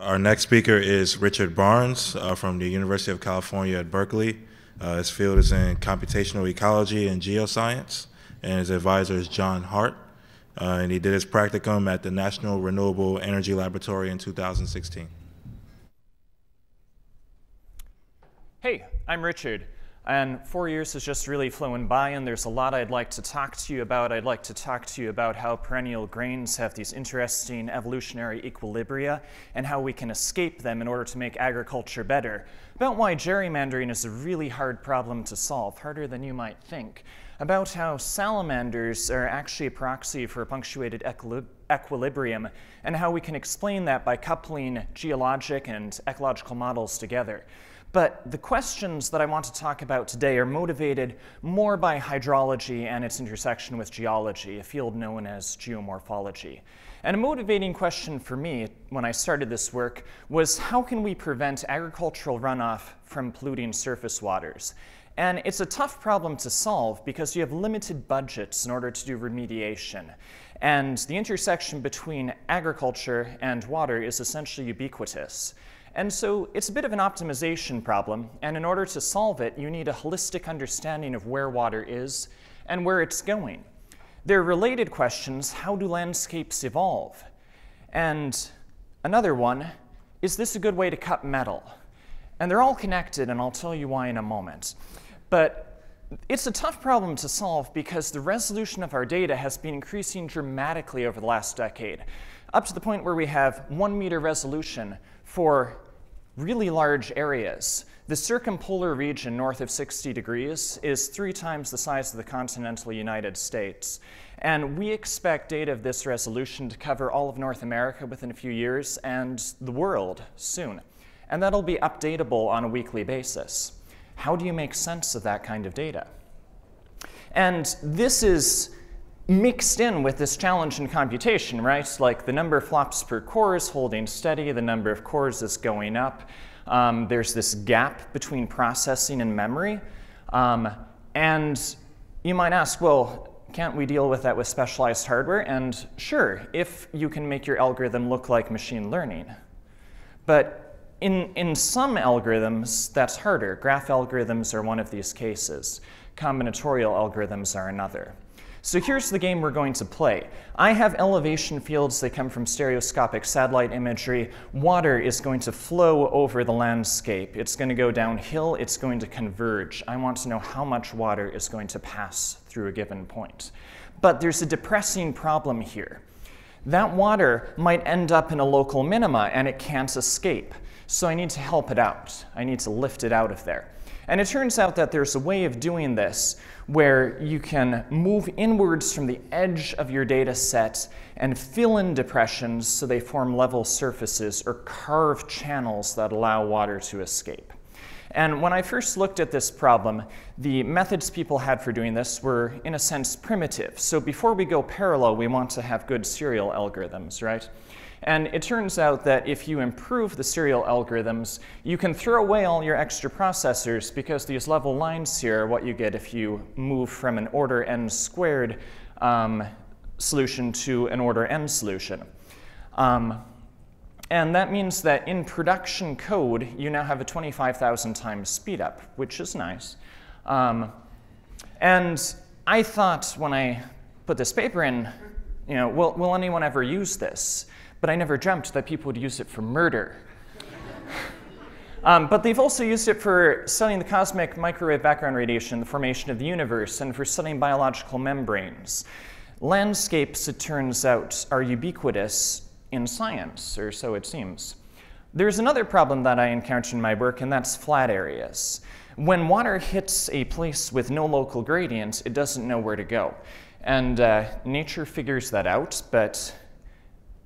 Our next speaker is Richard Barnes uh, from the University of California at Berkeley. Uh, his field is in computational ecology and geoscience, and his advisor is John Harte. Uh, and he did his practicum at the National Renewable Energy Laboratory in 2016. Hey, I'm Richard. And four years has just really flown by, and there's a lot I'd like to talk to you about. I'd like to talk to you about how perennial grains have these interesting evolutionary equilibria and how we can escape them in order to make agriculture better. About why gerrymandering is a really hard problem to solve, harder than you might think. About how salamanders are actually a proxy for a punctuated equilibrium, and how we can explain that by coupling geologic and ecological models together. But the questions that I want to talk about today are motivated more by hydrology and its intersection with geology, a field known as geomorphology. And a motivating question for me when I started this work was how can we prevent agricultural runoff from polluting surface waters? And it's a tough problem to solve because you have limited budgets in order to do remediation. And the intersection between agriculture and water is essentially ubiquitous. And so it's a bit of an optimization problem, and in order to solve it, you need a holistic understanding of where water is and where it's going. There are related questions how do landscapes evolve? And another one is this a good way to cut metal? And they're all connected, and I'll tell you why in a moment. But it's a tough problem to solve because the resolution of our data has been increasing dramatically over the last decade, up to the point where we have one meter resolution for really large areas. The circumpolar region north of 60 degrees is three times the size of the continental United States. And we expect data of this resolution to cover all of North America within a few years and the world soon. And that'll be updatable on a weekly basis. How do you make sense of that kind of data? And this is mixed in with this challenge in computation, right? Like the number of flops per core is holding steady, the number of cores is going up. Um, there's this gap between processing and memory. Um, and you might ask, well, can't we deal with that with specialized hardware? And sure, if you can make your algorithm look like machine learning. But in, in some algorithms, that's harder. Graph algorithms are one of these cases. Combinatorial algorithms are another. So here's the game we're going to play. I have elevation fields that come from stereoscopic satellite imagery. Water is going to flow over the landscape. It's going to go downhill. It's going to converge. I want to know how much water is going to pass through a given point. But there's a depressing problem here. That water might end up in a local minima and it can't escape. So I need to help it out. I need to lift it out of there. And it turns out that there's a way of doing this where you can move inwards from the edge of your data set and fill in depressions so they form level surfaces or carve channels that allow water to escape. And when I first looked at this problem, the methods people had for doing this were, in a sense, primitive. So before we go parallel, we want to have good serial algorithms, right? And it turns out that if you improve the serial algorithms, you can throw away all your extra processors because these level lines here are what you get if you move from an order n squared um, solution to an order n solution. Um, and that means that in production code, you now have a 25,000 times speed up, which is nice. Um, and I thought when I put this paper in, you know, will, will anyone ever use this? but I never dreamt that people would use it for murder. um, but they've also used it for studying the cosmic microwave background radiation, the formation of the universe, and for studying biological membranes. Landscapes, it turns out, are ubiquitous in science, or so it seems. There's another problem that I encounter in my work, and that's flat areas. When water hits a place with no local gradient, it doesn't know where to go. And uh, nature figures that out, but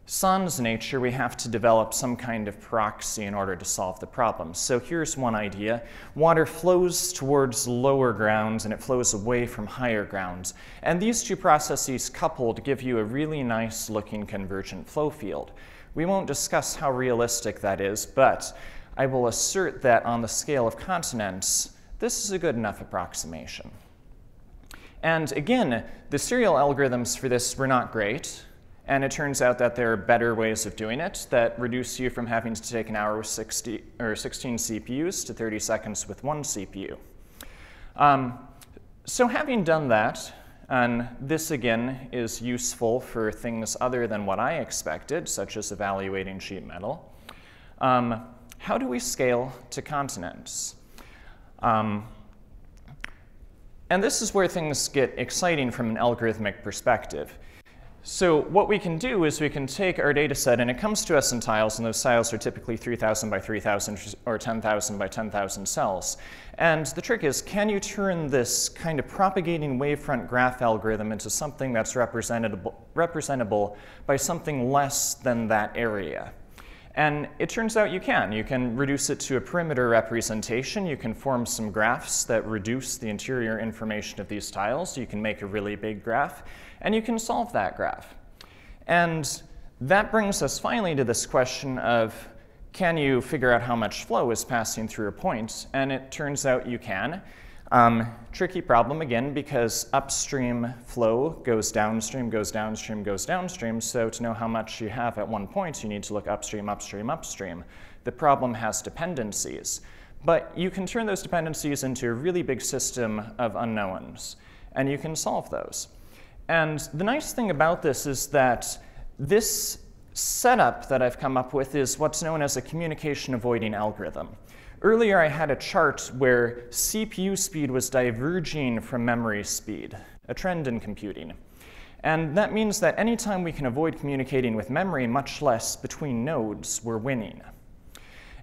sans nature, we have to develop some kind of proxy in order to solve the problem. So here's one idea. Water flows towards lower grounds and it flows away from higher grounds. And these two processes coupled give you a really nice looking convergent flow field. We won't discuss how realistic that is, but I will assert that on the scale of continents, this is a good enough approximation. And again, the serial algorithms for this were not great. And it turns out that there are better ways of doing it that reduce you from having to take an hour with 60, or 16 CPUs to 30 seconds with one CPU. Um, so having done that, and this again is useful for things other than what I expected, such as evaluating sheet metal. Um, how do we scale to continents? Um, and this is where things get exciting from an algorithmic perspective. So what we can do is we can take our data set, and it comes to us in tiles, and those tiles are typically 3,000 by 3,000 or 10,000 by 10,000 cells. And the trick is, can you turn this kind of propagating wavefront graph algorithm into something that's representable, representable by something less than that area? And it turns out you can. You can reduce it to a perimeter representation. You can form some graphs that reduce the interior information of these tiles. You can make a really big graph and you can solve that graph. And that brings us finally to this question of can you figure out how much flow is passing through a point? And it turns out you can. Um, tricky problem again because upstream flow goes downstream, goes downstream, goes downstream. So to know how much you have at one point, you need to look upstream, upstream, upstream. The problem has dependencies. But you can turn those dependencies into a really big system of unknowns, and you can solve those. And the nice thing about this is that this setup that I've come up with is what's known as a communication avoiding algorithm. Earlier I had a chart where CPU speed was diverging from memory speed, a trend in computing. And that means that anytime we can avoid communicating with memory, much less between nodes, we're winning.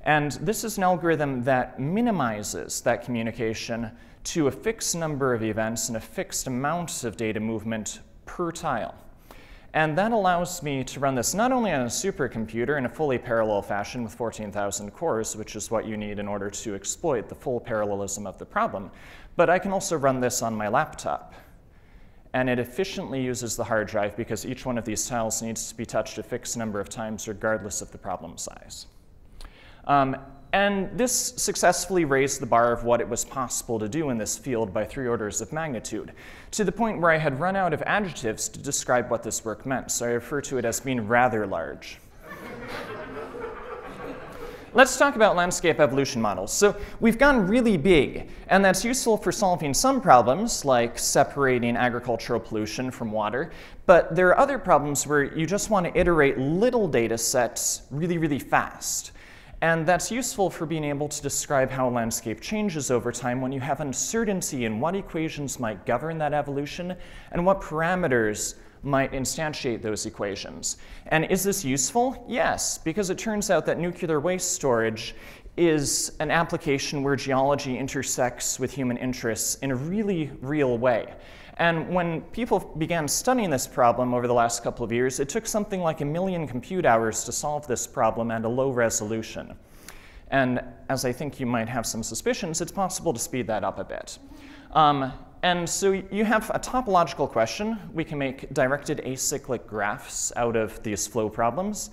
And this is an algorithm that minimizes that communication to a fixed number of events and a fixed amount of data movement per tile. And that allows me to run this not only on a supercomputer in a fully parallel fashion with 14,000 cores, which is what you need in order to exploit the full parallelism of the problem, but I can also run this on my laptop. And it efficiently uses the hard drive because each one of these tiles needs to be touched a fixed number of times regardless of the problem size. Um, and this successfully raised the bar of what it was possible to do in this field by three orders of magnitude, to the point where I had run out of adjectives to describe what this work meant, so I refer to it as being rather large. Let's talk about landscape evolution models. So we've gone really big, and that's useful for solving some problems, like separating agricultural pollution from water. But there are other problems where you just want to iterate little data sets really, really fast. And that's useful for being able to describe how a landscape changes over time when you have uncertainty in what equations might govern that evolution and what parameters might instantiate those equations. And is this useful? Yes, because it turns out that nuclear waste storage is an application where geology intersects with human interests in a really real way. And when people began studying this problem over the last couple of years, it took something like a million compute hours to solve this problem at a low resolution. And as I think you might have some suspicions, it's possible to speed that up a bit. Um, and so you have a topological question. We can make directed acyclic graphs out of these flow problems.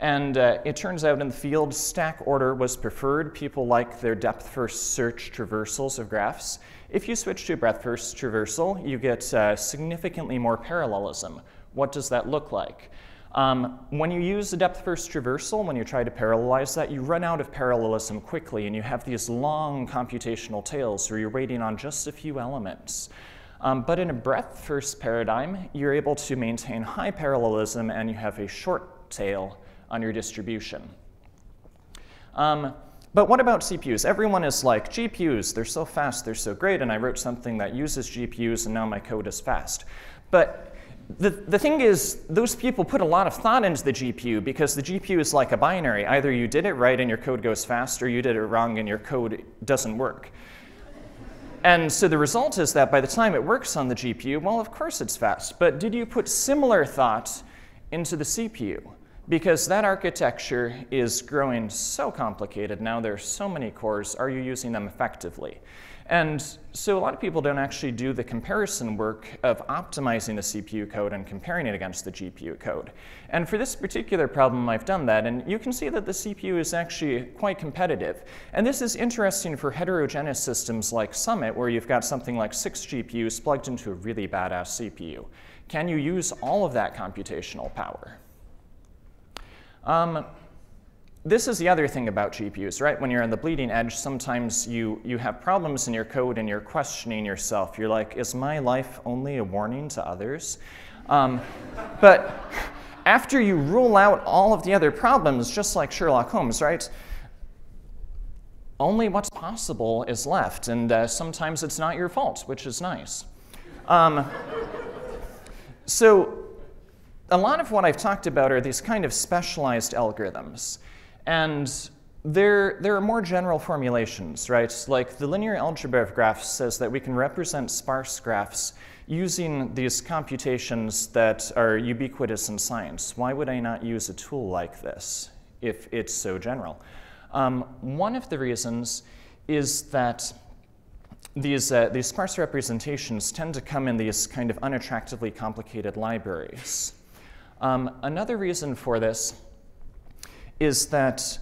And uh, it turns out in the field, stack order was preferred. People like their depth first search traversals of graphs. If you switch to a breadth first traversal, you get uh, significantly more parallelism. What does that look like? Um, when you use the depth first traversal, when you try to parallelize that, you run out of parallelism quickly and you have these long computational tails where you're waiting on just a few elements. Um, but in a breadth first paradigm, you're able to maintain high parallelism and you have a short tail on your distribution. Um, but what about CPUs? Everyone is like, GPUs, they're so fast, they're so great, and I wrote something that uses GPUs and now my code is fast. But the, the thing is, those people put a lot of thought into the GPU because the GPU is like a binary. Either you did it right and your code goes fast, or you did it wrong and your code doesn't work. And so the result is that by the time it works on the GPU, well, of course it's fast. But did you put similar thought into the CPU? Because that architecture is growing so complicated now. There are so many cores. Are you using them effectively? And so a lot of people don't actually do the comparison work of optimizing the CPU code and comparing it against the GPU code. And for this particular problem, I've done that. And you can see that the CPU is actually quite competitive. And this is interesting for heterogeneous systems like Summit, where you've got something like six GPUs plugged into a really badass CPU. Can you use all of that computational power? Um, this is the other thing about GPUs, right? When you're on the bleeding edge, sometimes you, you have problems in your code and you're questioning yourself. You're like, is my life only a warning to others? Um, but after you rule out all of the other problems, just like Sherlock Holmes, right? Only what's possible is left, and uh, sometimes it's not your fault, which is nice. Um, so, a lot of what I've talked about are these kind of specialized algorithms. And there, there are more general formulations, right? Like the linear algebra of graphs says that we can represent sparse graphs using these computations that are ubiquitous in science. Why would I not use a tool like this if it's so general? Um, one of the reasons is that these, uh, these sparse representations tend to come in these kind of unattractively complicated libraries. Um, another reason for this is that,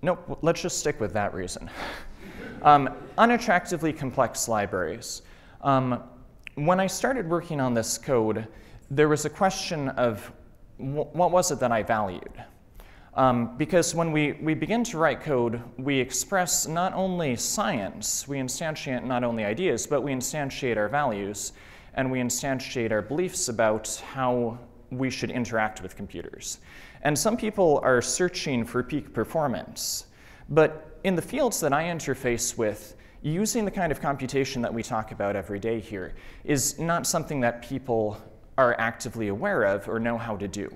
nope, let's just stick with that reason. um, unattractively complex libraries. Um, when I started working on this code, there was a question of what was it that I valued? Um, because when we, we begin to write code, we express not only science, we instantiate not only ideas, but we instantiate our values, and we instantiate our beliefs about how we should interact with computers. And some people are searching for peak performance. But in the fields that I interface with, using the kind of computation that we talk about every day here is not something that people are actively aware of or know how to do.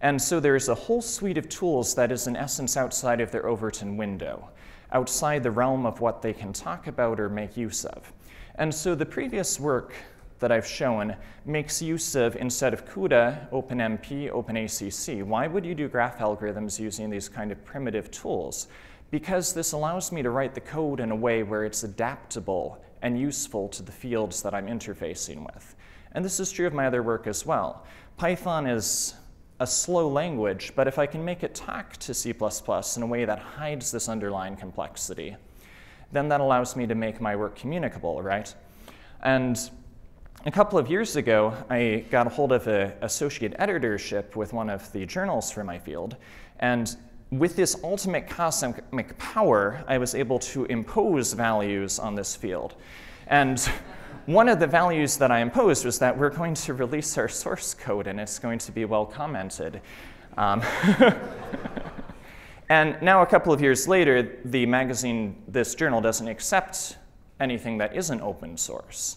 And so there's a whole suite of tools that is in essence outside of their Overton window, outside the realm of what they can talk about or make use of. And so the previous work that I've shown makes use of, instead of CUDA, OpenMP, OpenACC. Why would you do graph algorithms using these kind of primitive tools? Because this allows me to write the code in a way where it's adaptable and useful to the fields that I'm interfacing with. And this is true of my other work as well. Python is a slow language, but if I can make it talk to C++ in a way that hides this underlying complexity, then that allows me to make my work communicable, right? And a couple of years ago, I got a hold of an associate editorship with one of the journals for my field. And with this ultimate cosmic power, I was able to impose values on this field. And one of the values that I imposed was that we're going to release our source code and it's going to be well commented. Um, and now, a couple of years later, the magazine, this journal, doesn't accept anything that isn't open source.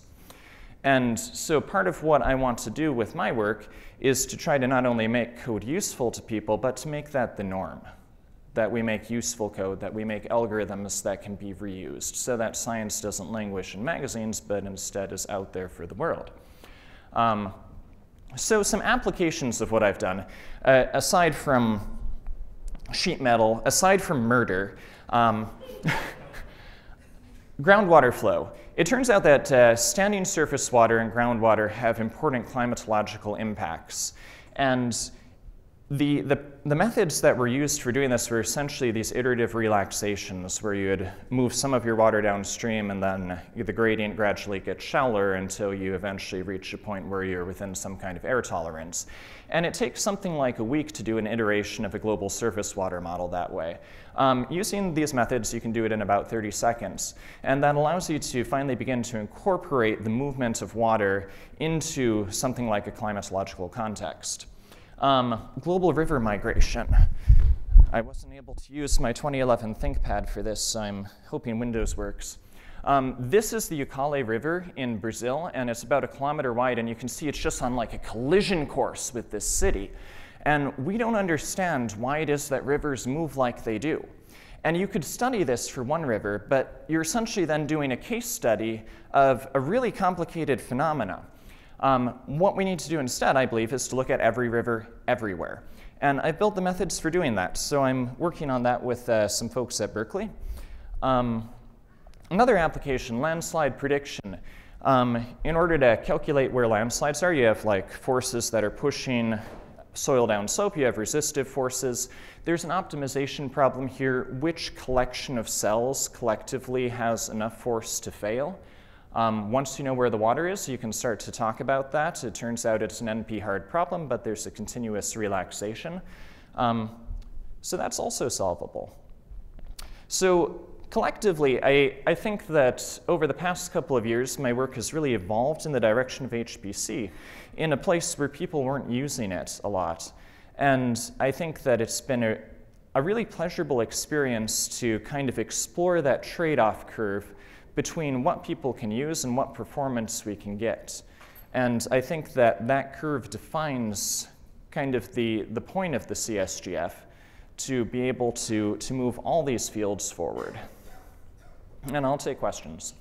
And so part of what I want to do with my work is to try to not only make code useful to people, but to make that the norm. That we make useful code, that we make algorithms that can be reused, so that science doesn't languish in magazines, but instead is out there for the world. Um, so some applications of what I've done, uh, aside from sheet metal, aside from murder, um, groundwater flow. It turns out that uh, standing surface water and groundwater have important climatological impacts. And the, the, the, methods that were used for doing this were essentially these iterative relaxations where you would move some of your water downstream and then the gradient gradually gets shallower until you eventually reach a point where you're within some kind of air tolerance. And it takes something like a week to do an iteration of a global surface water model that way. Um, using these methods, you can do it in about 30 seconds. And that allows you to finally begin to incorporate the movement of water into something like a climatological context. Um, global river migration. I wasn't able to use my 2011 ThinkPad for this, so I'm hoping Windows works. Um, this is the Ucayali River in Brazil, and it's about a kilometer wide, and you can see it's just on like a collision course with this city. And we don't understand why it is that rivers move like they do. And you could study this for one river, but you're essentially then doing a case study of a really complicated phenomena. Um, what we need to do instead, I believe, is to look at every river everywhere. And I've built the methods for doing that, so I'm working on that with uh, some folks at Berkeley. Um, another application, landslide prediction. Um, in order to calculate where landslides are, you have like forces that are pushing soil down slope, you have resistive forces. There's an optimization problem here. Which collection of cells collectively has enough force to fail? Um, once you know where the water is, you can start to talk about that. It turns out it's an NP hard problem, but there's a continuous relaxation. Um, so that's also solvable. So collectively, I, I think that over the past couple of years, my work has really evolved in the direction of HPC in a place where people weren't using it a lot. And I think that it's been a, a really pleasurable experience to kind of explore that trade off curve between what people can use and what performance we can get. And I think that that curve defines kind of the, the point of the CSGF to be able to, to move all these fields forward. And I'll take questions.